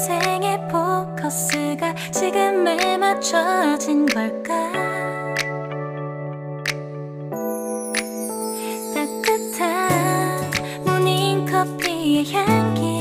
인생의 포커스가 지금에 맞춰진 걸까? 따뜻한 모닝 커피의 향기.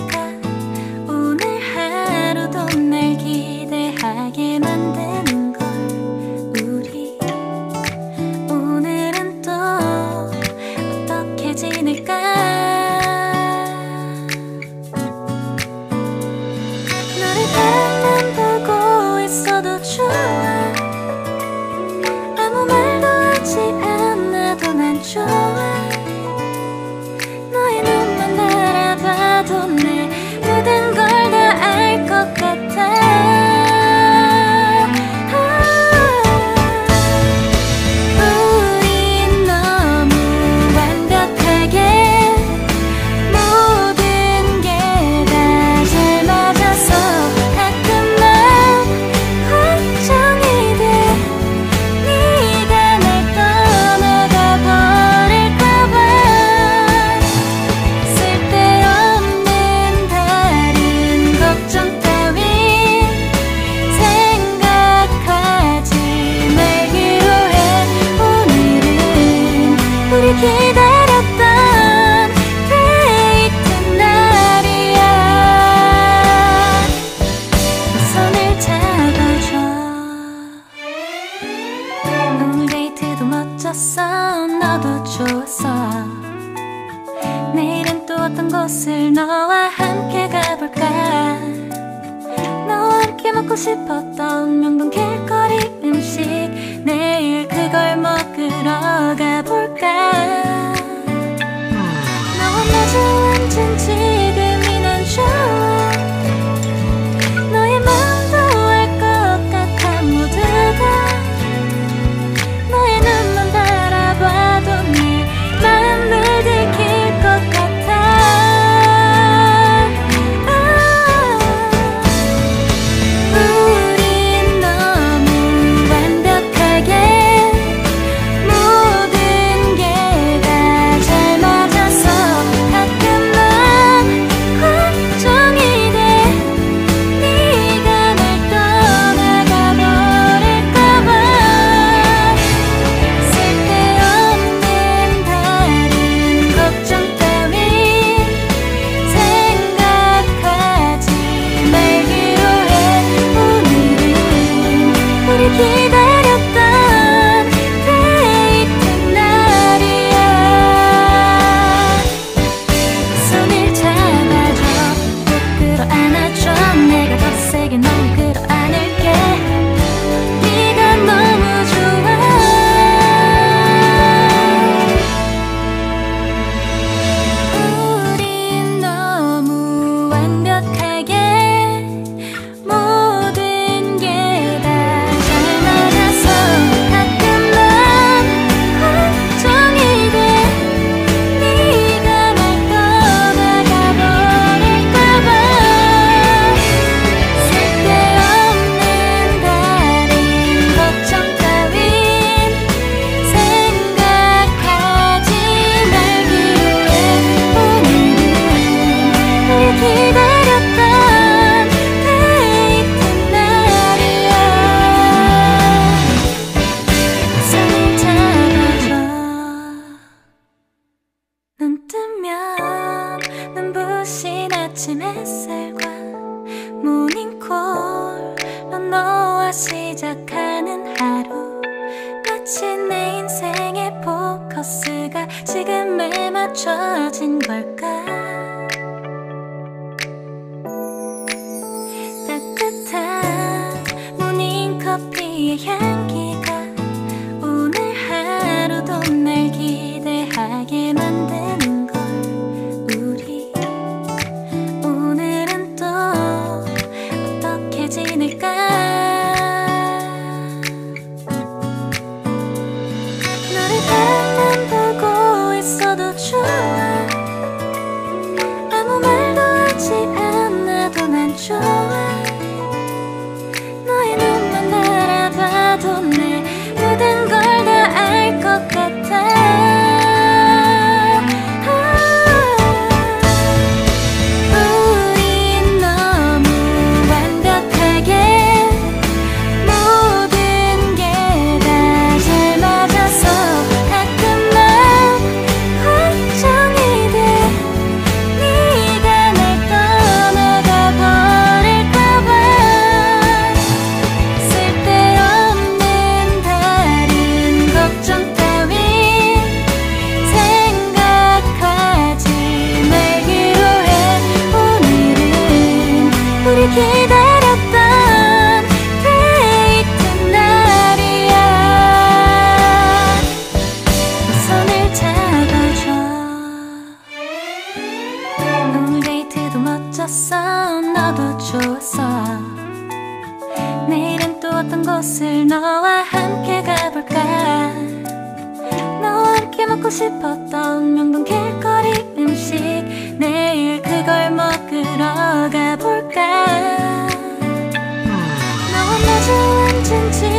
너와 함께 가볼까? 너와 함께 먹고 싶었던 명동 길거리 음식. 내일 그걸 먹으러 가볼까? 너와 마주 앉은 지 그의 향기가 오늘 하루도 날 기대하게 만드는 걸 우리 오늘은 또 어떻게 지낼까? 너를 바람만 보고 있어도 좋아. 아무 말도 하지 않아도 난 좋아. 들어가 볼까? 너마저 완전 지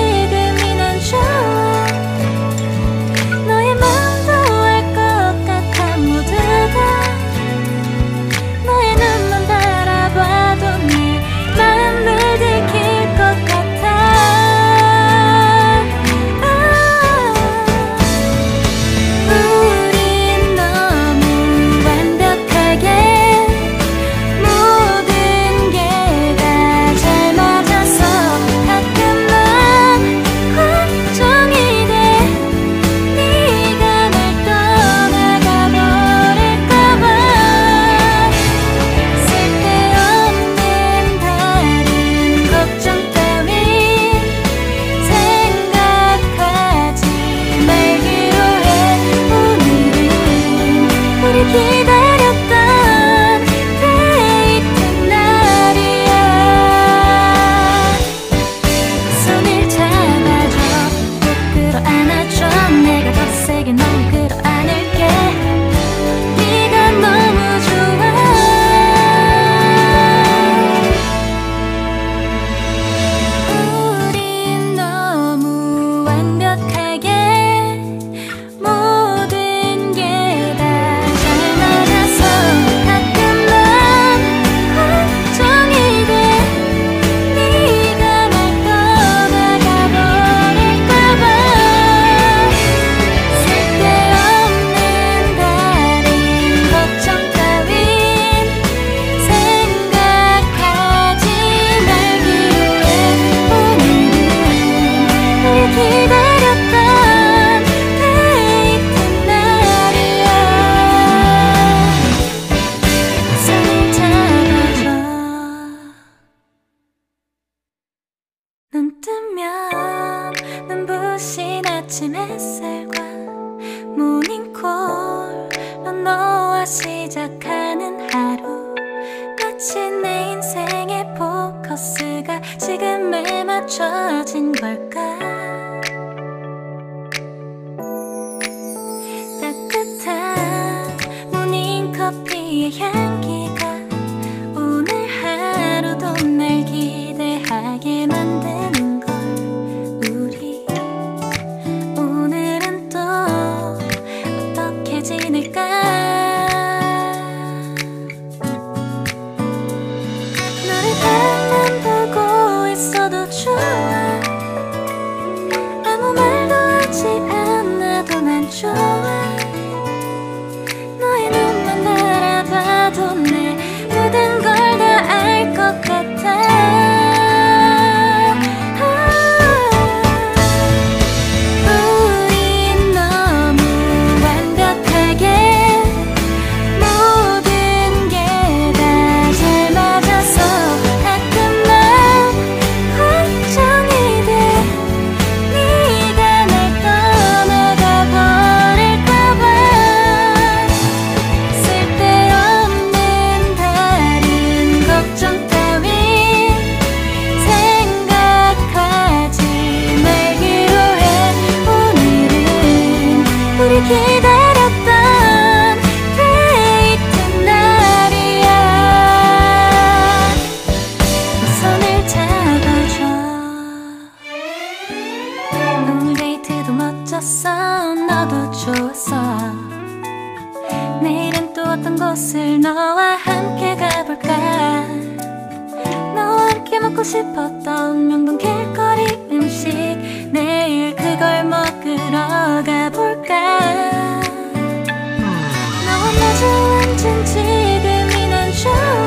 be say 좋았어. 너도 좋았어 내일은 또 어떤 곳을 너와 함께 가볼까? 너와 함께 먹고 싶었던 명동 길거리 음식. 내일 그걸 먹으러 가볼까? 너와 마주 앉은 지금이 난 좋아.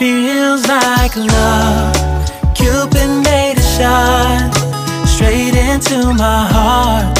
Feels like love. Cupid made a shot Straight into my heart.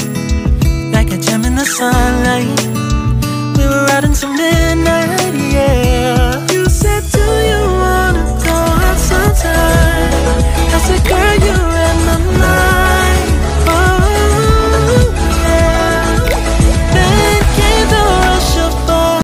gem in the sunlight. We were riding till midnight, yeah.